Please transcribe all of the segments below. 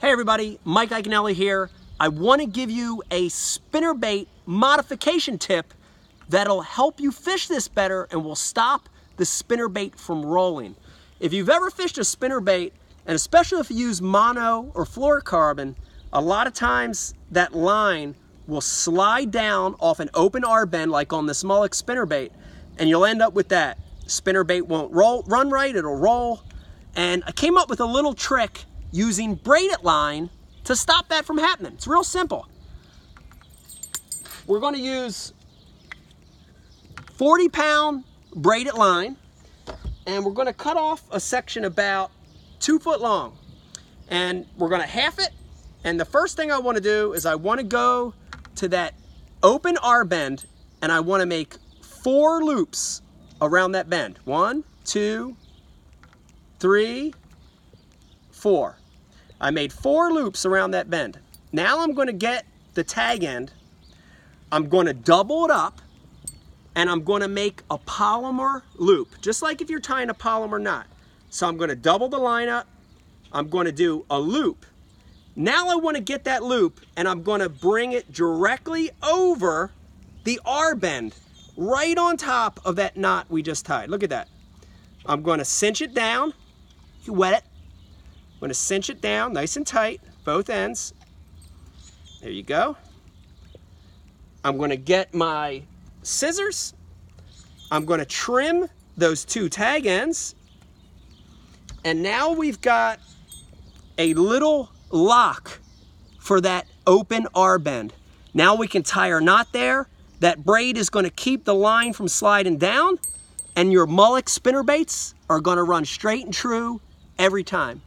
Hey everybody, Mike Iaconelli here. I want to give you a spinnerbait modification tip that'll help you fish this better and will stop the spinnerbait from rolling. If you've ever fished a spinnerbait, and especially if you use mono or fluorocarbon, a lot of times that line will slide down off an open R bend like on this Molix spinnerbait and you'll end up with that. Spinnerbait won't roll, run right, it'll roll. And I came up with a little trick using braided line to stop that from happening. It's real simple. We're gonna use 40 pound braided line and we're gonna cut off a section about two foot long. And we're gonna half it. And the first thing I wanna do is I wanna go to that open R bend and I wanna make four loops around that bend. One, two, three, four. I made four loops around that bend. Now I'm gonna get the tag end, I'm gonna double it up, and I'm gonna make a Palomar loop, just like if you're tying a Palomar knot. So I'm gonna double the line up, I'm gonna do a loop. Now I wanna get that loop, and I'm gonna bring it directly over the R bend, right on top of that knot we just tied. Look at that. I'm gonna cinch it down, you wet it, I'm going to cinch it down nice and tight, both ends. There you go. I'm going to get my scissors. I'm going to trim those two tag ends. And now we've got a little lock for that open R bend. Now we can tie our knot there. That braid is going to keep the line from sliding down and your Molix spinner baits are going to run straight and true every time.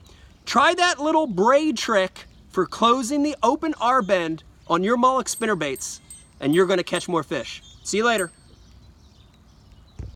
Try that little braid trick for closing the open R bend on your Molix spinnerbaits and you're gonna catch more fish. See you later.